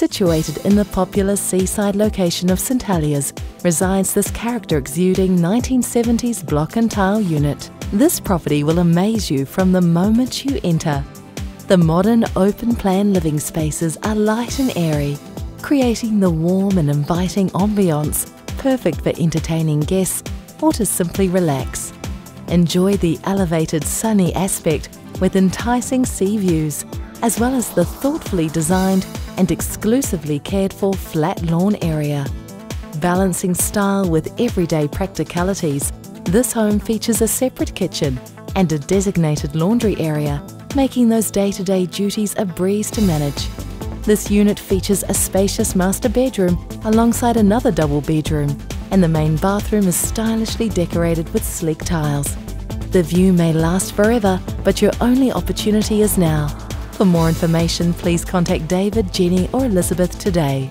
Situated in the popular seaside location of St Heliers resides this character exuding 1970s block and tile unit. This property will amaze you from the moment you enter. The modern open plan living spaces are light and airy, creating the warm and inviting ambiance perfect for entertaining guests or to simply relax. Enjoy the elevated sunny aspect with enticing sea views, as well as the thoughtfully designed and exclusively cared for flat lawn area. Balancing style with everyday practicalities, this home features a separate kitchen and a designated laundry area, making those day-to-day duties a breeze to manage. This unit features a spacious master bedroom alongside another double bedroom, and the main bathroom is stylishly decorated with sleek tiles. The view may last forever, but your only opportunity is now. For more information, please contact David, Jenny, or Elizabeth today.